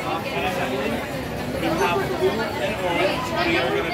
We have blue and orange. Are going